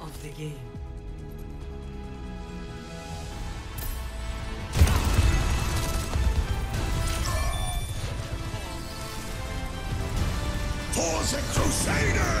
of the game. For the Crusader!